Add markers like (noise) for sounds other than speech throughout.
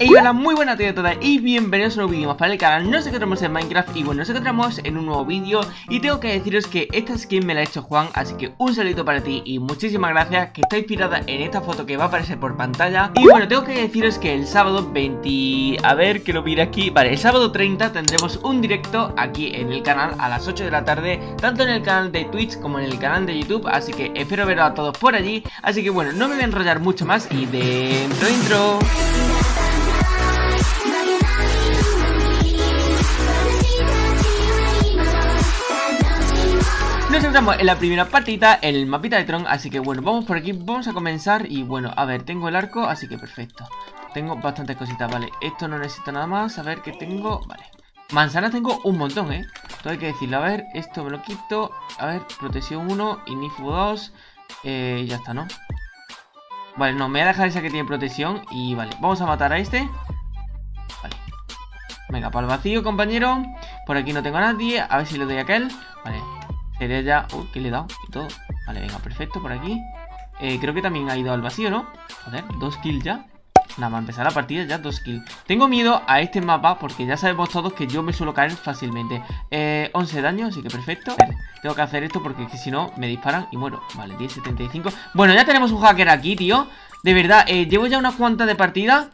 Hey hola, muy buenas a todas y bienvenidos a un nuevo vídeo más para el canal. No sé qué encontramos en Minecraft y bueno, nos encontramos en un nuevo vídeo. Y tengo que deciros que esta skin me la ha hecho Juan Así que un saludito para ti y muchísimas gracias Que está inspirada en esta foto que va a aparecer por pantalla. Y bueno, tengo que deciros que el sábado 20... A ver, que lo mire aquí. Vale, el sábado 30 tendremos un directo aquí en el canal a las 8 de la tarde Tanto en el canal de Twitch como en el canal de YouTube Así que espero veros a todos por allí. Así que bueno, no me voy a enrollar mucho más y dentro intro Nos encontramos en la primera partida, el mapita de Tron, así que bueno, vamos por aquí, vamos a comenzar y bueno, a ver, tengo el arco, así que perfecto. Tengo bastantes cositas, vale, esto no necesito nada más, a ver qué tengo, vale. Manzanas tengo un montón, eh, todo hay que decirlo, a ver, esto me lo quito, a ver, protección 1, inifu 2, eh, ya está, ¿no? Vale, no, me voy a dejar esa que tiene protección y vale, vamos a matar a este. Vale. Venga, para el vacío, compañero. Por aquí no tengo a nadie, a ver si le doy a aquel. Vale, Sería ya... Uy, que le he dado y todo. Vale, venga, perfecto, por aquí. Eh, creo que también ha ido al vacío, ¿no? Joder, dos kills ya. Nada más empezar la partida ya dos kills. Tengo miedo a este mapa porque ya sabemos todos que yo me suelo caer fácilmente. Eh, 11 daños, así que perfecto. Tengo que hacer esto porque si no me disparan y muero. Vale, 10.75. Bueno, ya tenemos un hacker aquí, tío. De verdad, eh, llevo ya unas cuantas de partida.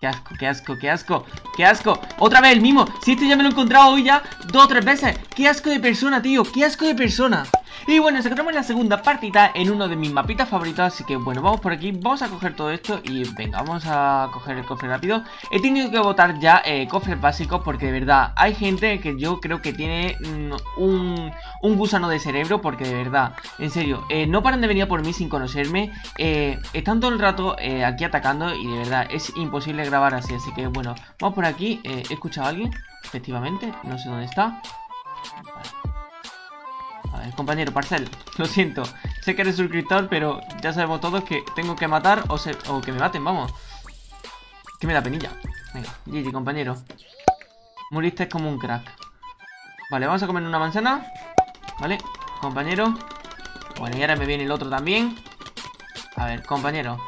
Qué asco, qué asco, qué asco, qué asco. Otra vez el mismo, si este ya me lo he encontrado hoy ya Dos o tres veces, qué asco de persona, tío Qué asco de persona y bueno, nos encontramos en la segunda partida en uno de mis mapitas favoritos Así que bueno, vamos por aquí, vamos a coger todo esto Y venga, vamos a coger el cofre rápido He tenido que botar ya eh, cofres básicos Porque de verdad, hay gente que yo creo que tiene mm, un, un, gusano de cerebro Porque de verdad, en serio, eh, no paran de venir por mí sin conocerme eh, Están todo el rato eh, aquí atacando Y de verdad, es imposible grabar así Así que bueno, vamos por aquí ¿He escuchado a alguien? Efectivamente, no sé dónde está compañero, Parcel, lo siento. Sé que eres suscriptor, pero ya sabemos todos que tengo que matar o, o que me maten, vamos. Que me da penilla. Venga, GG, compañero. Muriste como un crack. Vale, vamos a comer una manzana. Vale, compañero. Bueno, y ahora me viene el otro también. A ver, compañero.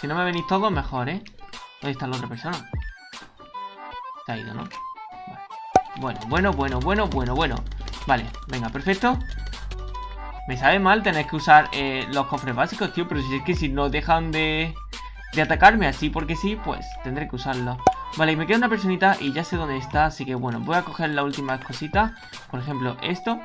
Si no me venís todos, mejor, ¿eh? ¿Dónde está la otra persona? Se ha ido, ¿no? Bueno, bueno, bueno, bueno, bueno, bueno. Vale, venga, perfecto. Me sabe mal tener que usar eh, los cofres básicos, tío Pero si es que si no dejan de, de atacarme así porque sí, pues tendré que usarlo. Vale, y me queda una personita y ya sé dónde está Así que bueno, voy a coger la última cosita. Por ejemplo, esto.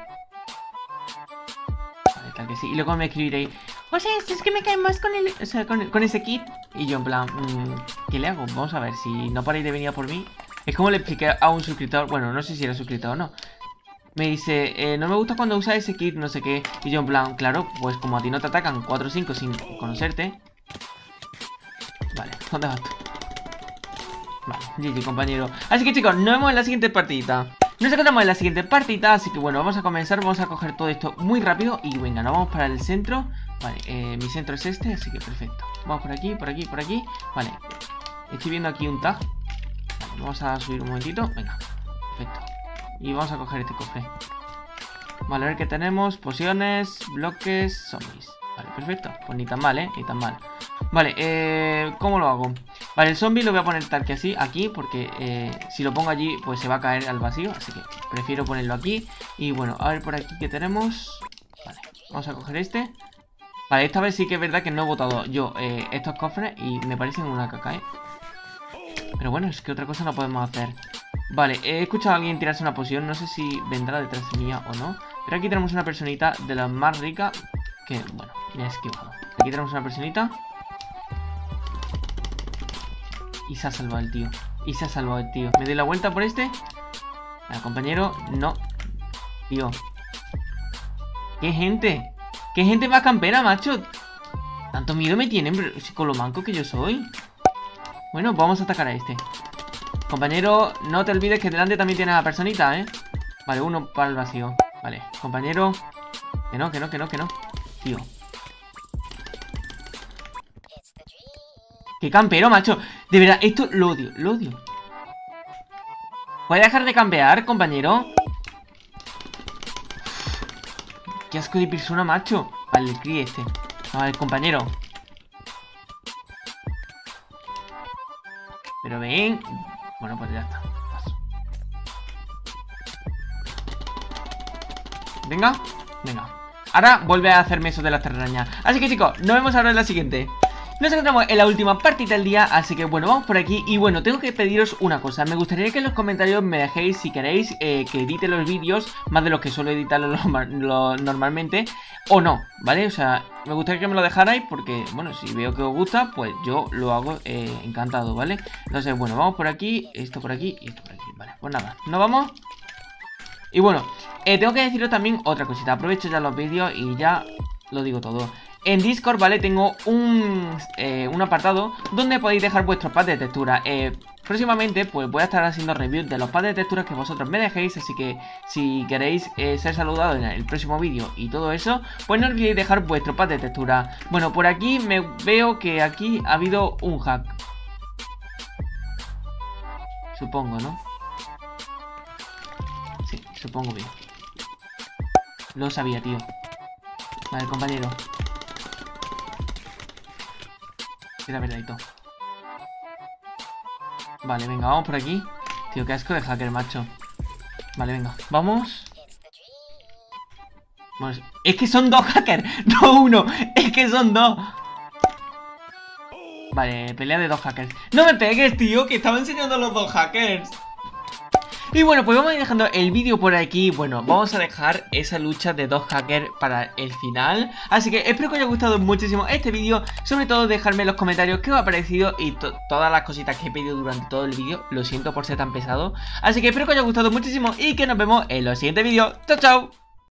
Vale, tal que sí. Y luego me escribiréis O sea, es que me cae más con, el, con, ese kit Y yo en plan, mm, ¿qué le hago? Vamos a ver, si no paráis de venir a por mí es como le expliqué a un suscriptor, bueno, no sé si era suscriptor o no. Me dice, eh, no me gusta cuando usa ese kit, no sé qué. Y yo en plan, claro, pues como a ti no te atacan 4 o 5 sin conocerte. Vale, ¿dónde vas tú? Vale, GG compañero. Así que chicos, nos vemos en la siguiente partida. Nos encontramos en la siguiente partida, así que bueno, vamos a comenzar, vamos a coger todo esto muy rápido y venga, nos vamos para el centro. Vale, eh, mi centro es este, así que perfecto. Vamos por aquí, por aquí, por aquí. Vale, estoy viendo aquí un tag. Vamos a subir un momentito. Venga, perfecto. Y vamos a coger este cofre. Vale, a ver qué tenemos. Pociones, bloques, zombies. Vale, perfecto. Pues ni tan mal, ¿eh? Ni tan mal. Vale, eh, ¿cómo lo hago? Vale, el zombie lo voy a poner tal que así, aquí, porque eh, si lo pongo allí, pues se va a caer al vacío. Así que prefiero ponerlo aquí. Y bueno, a ver por aquí qué tenemos. Vale, vamos a coger este. Vale, esta vez sí que es verdad que no he botado yo eh, estos cofres y me parecen una caca, ¿eh? Pero bueno, es que otra cosa no podemos hacer. Vale, he escuchado a alguien tirarse una poción No sé si vendrá detrás mía o no. Pero aquí tenemos una personita de la más rica Que, bueno, me ha esquivado Aquí tenemos una personita. Y se ha salvado el tío. Y se ha salvado el tío. ¿Me doy la vuelta por este? Al compañero, no. Tío. ¿Qué gente? ¿Qué gente más campera, macho? Tanto miedo me tienen, con lo manco que yo soy bueno, vamos a atacar a este Compañero, no te olvides que delante también tiene a la personita, ¿eh? Vale, uno para el vacío Vale, compañero Que no, que no, que no, que no Tío ¡Qué campero, macho! De verdad, esto lo odio, lo odio ¿Puede dejar de campear, compañero? ¡Qué asco de persona, macho! Vale, el críe este Vale, compañero Pero ven... Bueno, pues ya está. Venga, venga. Ahora vuelve a hacerme eso de las telarañas. Así que chicos, nos vemos ahora en la siguiente. Nos encontramos en la última partida del día, así que bueno, vamos por aquí Y bueno, tengo que pediros una cosa Me gustaría que en los comentarios me dejéis si queréis eh, que edite los vídeos Más de los que suelo editarlos (laughs) normalmente O no, ¿vale? O sea, me gustaría que me lo dejarais porque, bueno, si veo que os gusta Pues yo lo hago eh, encantado, ¿vale? Entonces, bueno, vamos por aquí, esto por aquí y esto por aquí Vale, pues nada, ¿nos vamos? Y bueno, eh, tengo que deciros también otra cosita Aprovecho ya los vídeos y ya lo digo todo en Discord, ¿vale? Tengo un, eh, un apartado donde podéis dejar vuestros pads de textura. Eh, próximamente, pues voy a estar haciendo reviews de los pads de textura que vosotros me dejéis. Así que si queréis eh, ser saludados en el próximo vídeo y todo eso, pues no olvidéis dejar vuestro pad de textura. Bueno, por aquí me veo que aquí ha habido un hack. Supongo, ¿no? Sí, supongo bien. Lo sabía, tío. Vale, compañero. Verdadito. Vale, venga, vamos por aquí. Tío, qué asco de hacker, macho. Vale, venga, vamos. es que son dos hackers, (laughs) no uno. Es que son dos. Vale, pelea de dos hackers. No me pegues, tío, que estaba enseñando los dos hackers. Y bueno, pues vamos a ir dejando el vídeo por aquí. Bueno, vamos a dejar esa lucha de dos hackers para el final. Así que espero que os haya gustado muchísimo este vídeo. Sobre todo dejarme en los comentarios qué os ha parecido Y todas las cositas que he pedido durante todo el vídeo. Lo siento por ser tan pesado. Así que espero que os haya gustado muchísimo Y que nos vemos en los siguientes vídeos. ¡Chao, chao!